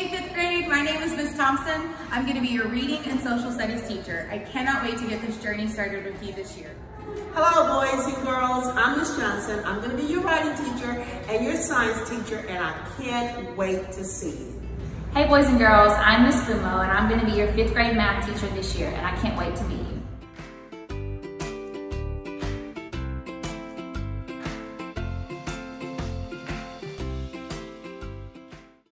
Hey fifth grade, my name is Miss Thompson. I'm gonna be your reading and social studies teacher. I cannot wait to get this journey started with you this year. Hello boys and girls, I'm Miss Johnson. I'm gonna be your writing teacher and your science teacher and I can't wait to see you. Hey boys and girls, I'm Miss Fumo and I'm gonna be your fifth grade math teacher this year and I can't wait to meet you.